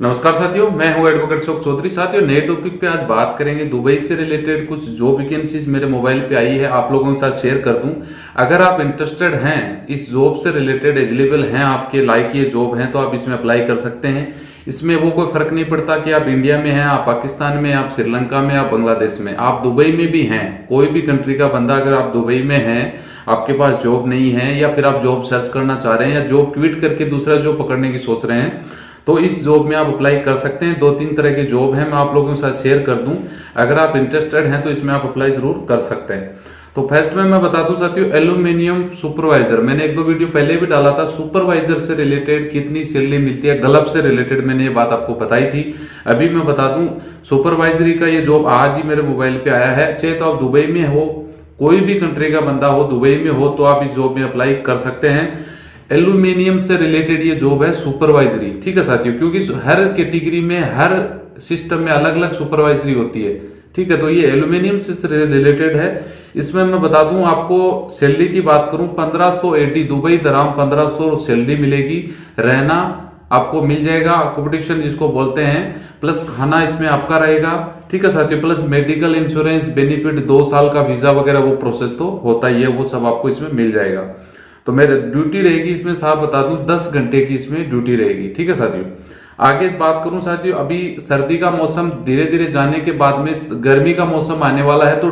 नमस्कार साथियों, मैं हूँ एडवोकेट शोक चौधरी। साथियों, नए टॉपिक पे आज बात करेंगे। दुबई से रिलेटेड कुछ जॉब वैकेंसीज मेरे मोबाइल पे आई है, आप लोगों के साथ शेयर कर दूँ। अगर आप इंटरेस्टेड हैं, इस जॉब से रिलेटेड एजिलेबल हैं, आपके लाइक ये जॉब हैं तो आप इसमें अप्लाई कर सकते हैं। इसमें वो कोई फ़र्क नहीं पड़ता कि आप इंडिया में हैं, आप पाकिस्तान में आप श्रीलंका में आप बांग्लादेश में आप दुबई में भी हैं। कोई भी कंट्री का बंदा अगर आप दुबई में हैं, आपके पास जॉब नहीं है, या फिर आप जॉब सर्च करना चाह रहे हैं, या जॉब क्विट करके दूसरा जॉब पकड़ने की सोच रहे हैं तो इस जॉब में आप अप्लाई कर सकते हैं। दो तीन तरह के जॉब हैं, मैं आप लोगों के साथ शेयर कर दूँ। अगर आप इंटरेस्टेड हैं तो इसमें आप अप्लाई ज़रूर कर सकते हैं। तो फ़र्स्ट में मैं बता दूँ साथियों एल्यूमिनियम सुपरवाइजर मैंने एक दो वीडियो पहले भी डाला था। सुपरवाइजर से रिलेटेड कितनी सैलरी मिलती है गलब से रिलेटेड मैंने ये बात आपको बताई थी। अभी मैं बता दूँ सुपरवाइजरी का ये जॉब आज ही मेरे मोबाइल पे आया है। चाहे तो आप दुबई में हो, कोई भी कंट्री का बंदा हो, दुबई में हो तो आप इस जॉब में अप्लाई कर सकते हैं। एल्यूमिनियम से रिलेटेड ये जॉब है सुपरवाइजरी ठीक है साथियों? क्योंकि हर कैटेगरी में, हर सिस्टम में अलग अलग सुपरवाइजरी होती है। ठीक है तो ये एल्यूमिनियम से रिलेटेड है। इसमें मैं बता दूँ आपको सैलरी की बात करूँ 1580 दुबई दराम 1500 सैलरी मिलेगी। रहना आपको मिल जाएगा अकोमोडेशन जिसको बोलते हैं प्लस खाना इसमें आपका रहेगा। ठीक है साथियों? प्लस मेडिकल इंश्योरेंस बेनिफिट दो साल का वीज़ा वगैरह वो प्रोसेस तो होता ही है, वो सब आपको इसमें मिल जाएगा। तो मेरे ड्यूटी रहेगी इसमें साफ़ बता दूँ, दस घंटे की इसमें ड्यूटी रहेगी। ठीक है साथियों? आगे बात करूँ साथियों, अभी सर्दी का मौसम धीरे धीरे जाने के बाद में गर्मी का मौसम आने वाला है तो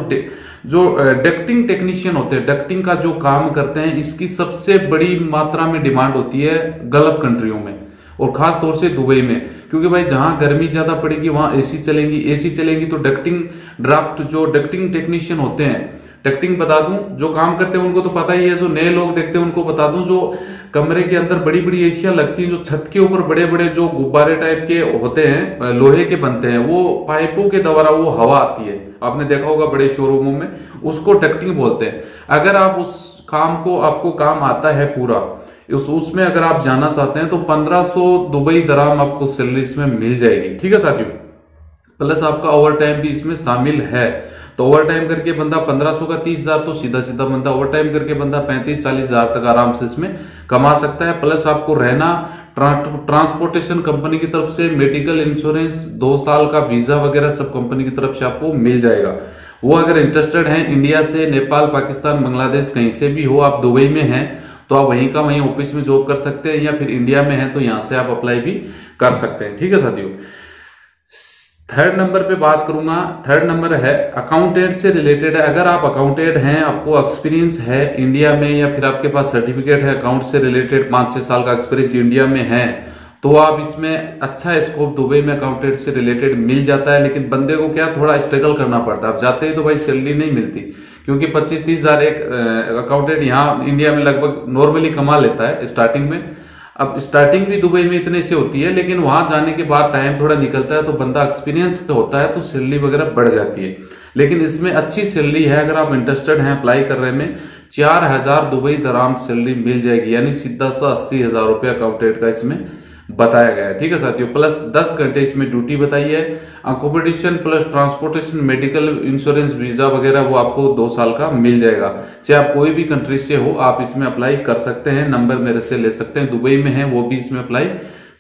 जो डक्टिंग टेक्नीशियन होते हैं, डक्टिंग का जो काम करते हैं, इसकी सबसे बड़ी मात्रा में डिमांड होती है गल्फ कंट्रियों में, और खास तौर से दुबई में। क्योंकि भाई, जहाँ गर्मी ज़्यादा पड़ेगी, वहाँ एसी चलेंगी, एसी चलेगी तो डक्टिंग, ड्राफ्ट जो डक्टिंग टेक्नीशियन होते हैं टेक्टिंग बता दूँ, जो काम करते हैं उनको तो पता ही है, जो नए लोग देखते हैं उनको बता दूँ, जो कमरे के अंदर बड़ी बड़ी एशिया लगती है, जो छत के ऊपर बड़े बड़े जो गुब्बारे टाइप के होते हैं लोहे के बनते हैं, वो पाइपों के द्वारा वो हवा आती है। आपने देखा होगा बड़े शोरूमों में, उसको टेक्टिंग बोलते हैं। अगर आप उस काम को, आपको काम आता है पूरा, उस, उसमें अगर आप जाना चाहते हैं तो 1500 दुबई दराम आपको सैलरी इसमें मिल जाएगी। ठीक है साथियों? प्लस आपका ओवर टाइम भी इसमें शामिल है। तो ओवर टाइम करके बंदा 1500 का तीस हज़ार तो सीधा सीधा बंदा ओवर टाइम करके बंदा पैंतीस, चालीस हज़ार तक आराम से इसमें कमा सकता है। प्लस आपको रहना ट्रांसपोर्टेशन कंपनी की तरफ़ से मेडिकल इंश्योरेंस दो साल का वीज़ा वगैरह सब कंपनी की तरफ़ से आपको मिल जाएगा। वो अगर इंटरेस्टेड हैं इंडिया से नेपाल पाकिस्तान बांग्लादेश कहीं से भी हो, आप दुबई में हैं तो आप वहीं का वहीं ऑफ़िस में जॉब कर सकते हैं या फिर इंडिया में है तो यहाँ से आप अप्लाई भी कर सकते हैं। ठीक है साथियों? थर्ड नंबर पे बात करूँगा। थर्ड नंबर है अकाउंटेंट से रिलेटेड है। अगर आप अकाउंटेंट हैं, आपको एक्सपीरियंस है इंडिया में या फिर आपके पास सर्टिफिकेट है अकाउंट से रिलेटेड पाँच छह साल का एक्सपीरियंस इंडिया में है तो आप इसमें अच्छा स्कोप दुबई में अकाउंटेंट से रिलेटेड मिल जाता है। लेकिन बंदे को क्या, थोड़ा स्ट्रगल करना पड़ता है। आप जाते ही तो भाई सैलरी नहीं मिलती, क्योंकि पच्चीस तीस हज़ार एक अकाउंटेंट यहाँ इंडिया में लगभग नॉर्मली कमा लेता है स्टार्टिंग में। अब स्टार्टिंग भी दुबई में इतने से होती है, लेकिन वहाँ जाने के बाद टाइम थोड़ा निकलता है तो बंदा एक्सपीरियंस होता है तो सैलरी वगैरह बढ़ जाती है। लेकिन इसमें अच्छी सैलरी है, अगर आप इंटरेस्टेड हैं अप्लाई कर रहे में, चार हज़ार दुबई दराम सैलरी मिल जाएगी, यानी सीधा सा अस्सी हज़ार रुपये अकाउंटेड का इसमें। बताया गया है। ठीक है साथियों प्लस दस घंटे इसमें ड्यूटी बताई है। Accommodation plus transportation medical insurance visa वगैरह वो आपको दो साल का मिल जाएगा। चाहे आप कोई भी कंट्री से हो, आप इसमें अप्लाई कर सकते हैं। नंबर मेरे से ले सकते हैं, दुबई में है, वो भी इसमें अप्लाई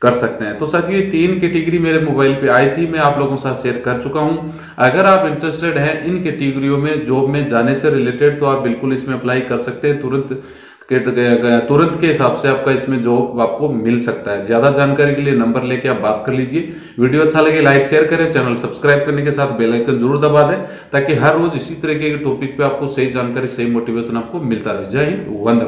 कर सकते हैं। तो साथियों, ये तीन कैटेगरी मेरे मोबाइल पे आई थी, मैं आप लोगों के साथ शेयर कर चुका हूँ। अगर आप इंटरेस्टेड हैं इन कैटेगरियों में जॉब में जाने से रिलेटेड तो आप बिल्कुल इसमें अप्लाई कर सकते हैं। तुरंत तुरंत के हिसाब से आपका इसमें जॉब आपको मिल सकता है। ज़्यादा जानकारी के लिए नंबर लेके आप बात कर लीजिए। वीडियो अच्छा लगे लाइक शेयर करें चैनल सब्सक्राइब करने के साथ बेल आइकन ज़रूर दबा दें, ताकि हर रोज इसी तरीके के टॉपिक पे आपको सही जानकारी, सही मोटिवेशन आपको मिलता रहे। जय हिंद, वंदे